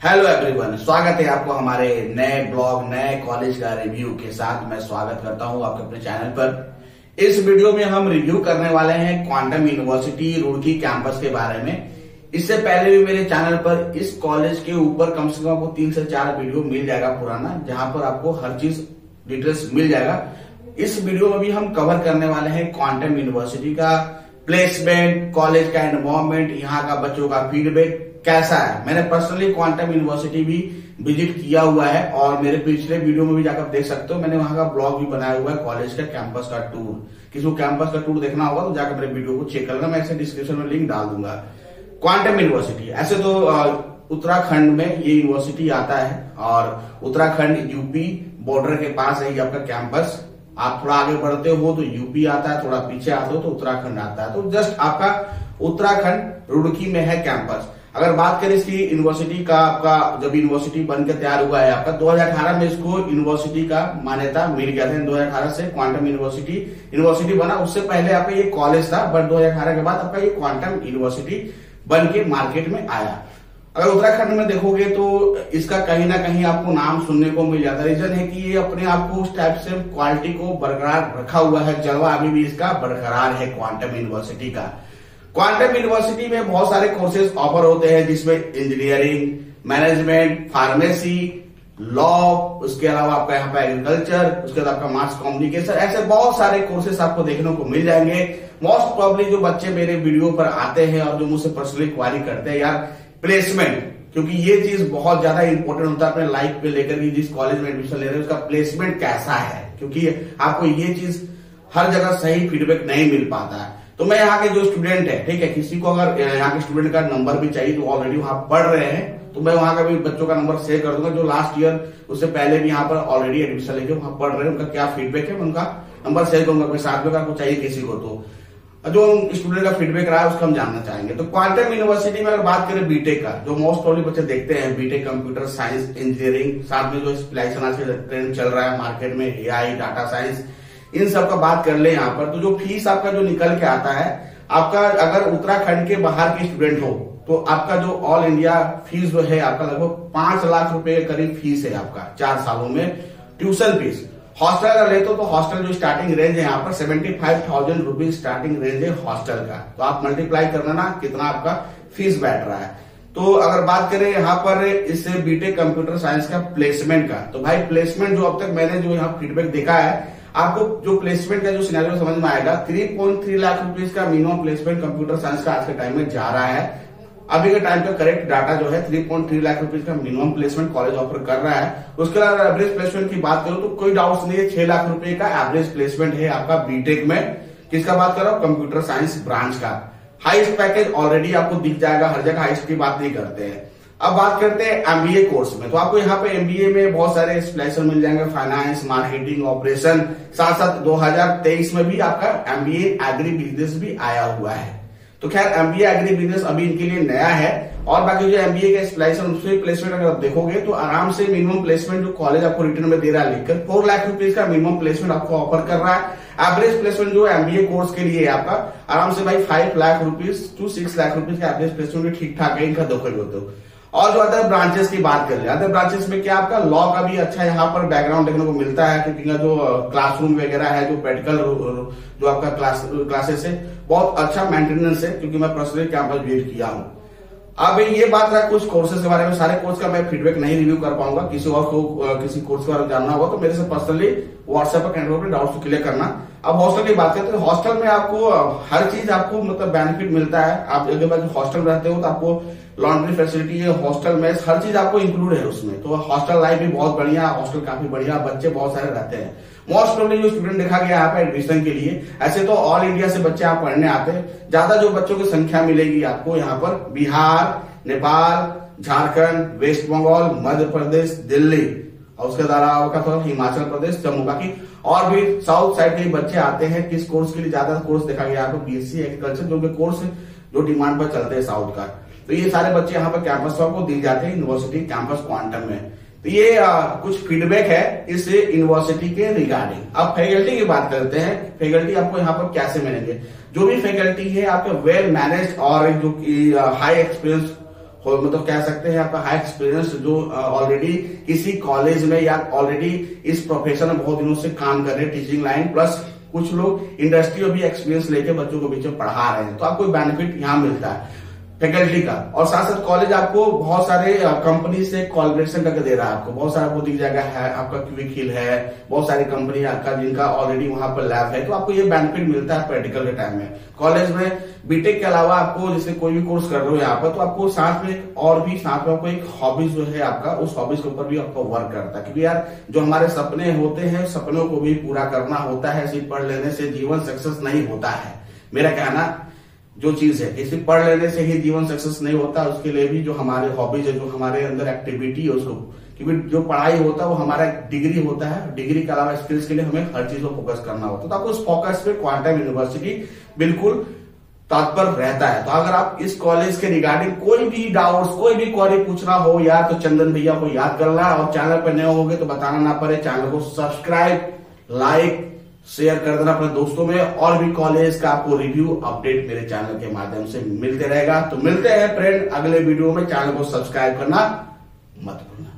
Hello everyone स्वागत है आपको हमारे नए ब्लॉग नए कॉलेज का रिव्यू के साथ मैं स्वागत करता हूँ आपके अपने चैनल पर। इस वीडियो में हम रिव्यू करने वाले हैं क्वांटम यूनिवर्सिटी रुड़की कैंपस के बारे में। इससे पहले भी मेरे चैनल पर इस कॉलेज के ऊपर कम से कम आपको तीन से चार वीडियो मिल जाएगा पुराना, जहाँ पर आपको हर चीज़ डिटेल्स मिल जाएगा। इस वीडियो में भी हम कवर करने वाले हैं क्वांटम यूनिवर्सिटी का प्लेसमेंट कॉलेज का एनवायरमेंट यहाँ का बच्चों का फीडबैक कैसा है? मैंने पर्सनली क्वांटम यूनिवर्सिटी भी विज़िट किया हुआ है और मेरे पिछले वीडियो में भी जाकर देख सकते हो, मैंने वहाँ का ब्लॉग भी बनाया हुआ है कॉलेज का कैंपस का टूर किसी को कैंपस का टूर देखना होगा तो जाकर मेरे वीडियो को चेक करना, मैं ऐसे डिस्क्रिप्शन में लिंक डाल दूँगा। क्वांटम यूनिवर्सिटी ऐसे तो उत्तराखंड में ये यूनिवर्सिटी आता है और उत्तराखंड यूपी बॉर्डर के पास है ये आपका कैंपस आप थोड़ा आगे बढ़ते हो तो यूपी आता है, थोड़ा पीछे आते हो तो उत्तराखंड आता है। तो जस्ट आपका उत्तराखंड रुड़की में है कैंपस अगर बात करें इसकी यूनिवर्सिटी का, आपका जब यूनिवर्सिटी बनकर तैयार हुआ है, आपका 2018 में इसको यूनिवर्सिटी का मान्यता मिल गया था। 2018 से क्वांटम यूनिवर्सिटी यूनिवर्सिटी बना, उससे पहले आपका ये कॉलेज था बट 2018 के बाद आपका ये क्वांटम यूनिवर्सिटी बन के मार्केट में आया। अगर उत्तराखंड में देखोगे तो इसका कहीं ना कहीं आपको नाम सुनने को मिल जाता है। रीजन है कि ये अपने आप को उस टाइप से क्वालिटी को बरकरार रखा हुआ है, जलवा अभी भी इसका बरकरार है क्वांटम यूनिवर्सिटी का। क्वांटम यूनिवर्सिटी में बहुत सारे कोर्सेज ऑफ़र होते हैं, जिसमें इंजीनियरिंग मैनेजमेंट फार्मेसी लॉ उसके अलावा आपका यहाँ पे एग्रीकल्चर उसके बाद आपका मास कम्युनिकेशन ऐसे बहुत सारे कोर्सेज आपको देखने को मिल जाएँगे। मोस्ट प्रॉब्ली जो बच्चे मेरे वीडियो पर आते हैं और जो मुझसे पर्सनली क्वारी करते हैं, यार प्लेसमेंट क्योंकि ये चीज़ बहुत ज़्यादा इंपॉर्टेंट होता है अपने लाइफ में लेकर के, जिस कॉलेज में एडमिशन ले रहे हैं, उसका प्लेसमेंट कैसा है? क्योंकि आपको ये चीज़ हर जगह सही फीडबैक नहीं मिल पाता है। तो मैं यहाँ के जो स्टूडेंट है, ठीक है, किसी को अगर यहाँ के स्टूडेंट का नंबर भी चाहिए तो ऑलरेडी वहाँ पढ़ रहे हैं तो मैं वहाँ का भी बच्चों का नंबर शेयर कर दूँगा, जो लास्ट ईयर उससे पहले भी यहाँ पर ऑलरेडी एडमिशन लेके वहाँ पढ़ रहे हैं, उनका क्या फीडबैक है उनका नंबर शेयर करूँगा कोई साथ में आपको चाहिए किसी को तो। जो स्टूडेंट का फीडबैक रहा है, उसका हम जानना चाहेंगे। तो क्वांटम यूनिवर्सिटी में अगर बात करें बीटेक का, जो मोस्ट प्रॉब्ली बच्चे देखते हैं बीटेक कंप्यूटर साइंस इंजीनियरिंग साथ में जो ट्रेंड चल रहा है मार्केट में एआई डाटा साइंस इन सब का बात कर ले यहाँ पर। तो जो फ़ीस आपका जो निकल के आता है, आपका अगर उत्तराखंड के बाहर के स्टूडेंट हो तो आपका जो ऑल इंडिया फ़ीस जो है, आपका लगभग पाँच लाख रुपए के करीब फ़ीस है आपका, चार सालों में ट्यूशन फ़ीस हॉस्टल अगर लेते हो तो हॉस्टल जो स्टार्टिंग रेंज है यहाँ पर seventy five thousand rupees starting range है हॉस्टल का। तो आप मल्टीप्लाई करना ना कितना आपका फ़ीस बैठ रहा है। तो अगर बात करें यहाँ पर इससे बीटेक कंप्यूटर साइंस का प्लेसमेंट का तो भाई प्लेसमेंट जो अब तक मैंने जो यहाँ फीडबैक देखा है आपको जो प्लेसमेंट का जो सिनेरियो समझ में आएगा 3.3 लाख रुपीज़ का मिनिमम प्लेसमेंट कंप्यूटर साइंस का आज के टाइम में जा रहा है। अभी के टाइम का करेक्ट डाटा जो है 3.3 लाख रुपीज़ का मिनिमम प्लेसमेंट कॉलेज ऑफ़र कर रहा है। उसके अलावा एवरेज प्लेसमेंट की बात करो तो कोई डाउट नहीं है, छह लाख रुपए का एवरेज प्लेसमेंट है आपका बीटेक में। किसका बात कर रहा हूँ? कंप्यूटर साइंस ब्रांच का। हाइस्ट पैकेज ऑलरेडी आपको दिख जाएगा, हर जगह हाइस्ट की बात नहीं करते हैं। अब बात करते हैं एमबीए कोर्स में। तो आपको यहाँ पे एमबीए में बहुत सारे स्पेशल मिल जाएँगे फाइनेंस मार्केटिंग ऑपरेशन साथ साथ 2023 में भी आपका एमबीए एग्री बिज़नेस भी आया हुआ है। तो खैर एमबीए एग्री बिज़नेस अभी इनके लिए नया है और बाकी जो एमबीए का स्पेशल उसमें प्लेसमेंट अगर आप देखोगे तो आराम से मिनिमम प्लेसमेंट जो कॉलेज आपको रिटर्न में दे रहा है लेकर फोर लाख रुपीज़ का मिनिमम प्लेसमेंट आपको ऑफ़र कर रहा है। एवरेज प्लेसमेंट जो एमबीए कोर्स के लिए आपका, आराम से भाई five lakh rupees to six lakh rupees का एवरेज प्लेसमेंट ठीक ठाक है इनका देखोगे तो और जो अदर ब्रांचेस की बात कर ले अदर ब्रांचेस में क्या आपका लॉ का भी अच्छा यहाँ पर बैकग्राउंड देखने को मिलता है, क्योंकि जो क्लासरूम वगैरह है, जो प्रैक्टिकल जो आपका क्लास क्लासेस है, बहुत अच्छा मेंटेनेंस है, क्योंकि मैं पर्सनली कैंपस विज़िट किया हूँ। अब ये बात रहा कुछ कोर्सेज के बारे में, सारे कोर्स का मैं फीडबैक नहीं रिव्यू कर पाऊँगा। किसी और को किसी कोर्स के बारे में जानना होगा तो मेरे से पर्सनली व्हाट्सएप पर कैंडल पर डाउट क्लियर करना। अब हॉस्टल की बात करते हैं हॉस्टल में आपको हर चीज़ आपको मतलब बेनिफिट मिलता है। आप अगर हॉस्टल में रहते हो तो आपको लॉन्ड्री फैसिलिटी है हॉस्टल में हर चीज़ आपको इंक्लूड है उसमें। तो हॉस्टल लाइफ भी बहुत बढ़िया हॉस्टल काफ़ी बढ़िया, बच्चे बहुत सारे रहते हैं। मोस्ट प्रोबली जो स्टूडेंट देखा गया यहाँ पे एडमिशन के लिए, ऐसे तो ऑल इंडिया से बच्चे आप पढ़ने आते हैं। ज़्यादा जो बच्चों की संख्या मिलेगी आपको यहाँ पर, बिहार, नेपाल, झारखंड, वेस्ट बंगाल, मध्य प्रदेश, दिल्ली। और उसके अलावा का थोड़ा हिमाचल प्रदेश जम्मू बाकी और भी साउथ साइड के बच्चे आते हैं किस कोर्स के लिए ज़्यादा कोर्स देखा गया आपको बीएससी एग्रीकल्चर जो कि कोर्स जो डिमांड पर चलते हैं साउथ का। तो ये सारे बच्चे यहाँ पर कैंपस आपको दिए जाते हैं यूनिवर्सिटी कैंपस क्वांटम में। तो ये आ, कुछ फीडबैक है इस यूनिवर्सिटी के रिगार्डिंग अब फैकल्टी की बात करते हैं। फैकल्टी आपको यहाँ पर कैसे मिलेंगे? जो भी फैकल्टी है आपके वेल मैनेज और जो हाई एक्सपीरियंस मतलब कह सकते हैं आपका हाई एक्सपीरियंस जो ऑलरेडी किसी कॉलेज में या ऑलरेडी इस प्रोफेशन में बहुत दिनों से काम कर रहे हैं टीचिंग लाइन प्लस कुछ लोग इंडस्ट्री में भी एक्सपीरियंस लेके बच्चों को बीच में पढ़ा रहे हैं। तो आपको बेनिफिट यहाँ मिलता है। फैकल्टी का। और साथ साथ कॉलेज आपको बहुत सारे कंपनी से कॉलब्रेशन करके दे रहा है आपको। बहुत सारा आपको दिख जाएगा, है, आपका क्विक हिल है, बहुत सारी कंपनी आपका जिनका ऑलरेडी वहाँ पर लैब है तो आपको ये बेनिफिट मिलता है प्रैक्टिकल के टाइम में। कॉलेज में बीटेक के अलावा आपको जैसे कोई भी कोर्स कर रहे हो यहाँ पर तो आपको साथ में और भी, साथ में आपको एक हॉबीज जो है आपका, उस हॉबीज के ऊपर भी आपको वर्क करता है। क्योंकि यार, जो हमारे सपने होते हैं, सपनों को भी पूरा करना होता है सिर्फ़ पढ़ लेने से जीवन सक्सेस नहीं होता है। मेरा कहना जो चीज़ है। इसे पढ़ लेने से ही जीवन सक्सेस नहीं होता, उसके लिए भी जो हमारे हॉबीज है, जो हमारे अंदर एक्टिविटी है उसको, क्योंकि जो पढ़ाई होता है, वो हमारा डिग्री होता है। डिग्री के अलावा स्किल्स के लिए हमें हर चीज़ को फोकस करना होता है। तो आपको उस फोकस पे क्वांटम यूनिवर्सिटी बिल्कुल तत्पर रहता है। तो अगर आप इस कॉलेज के रिगार्डिंग कोई भी डाउट्स कोई भी क्वारी पूछना हो, या तो चंदन भैया को याद करना और चैनल पर नए होंगे तो बताना ना पड़े। चैनल को सब्सक्राइब लाइक शेयर कर देना अपने दोस्तों में। और भी कॉलेज का आपको रिव्यू अपडेट मेरे चैनल के माध्यम से मिलते रहेगा। तो मिलते हैं फ्रेंड अगले वीडियो में। चैनल को सब्सक्राइब करना मत भूलना।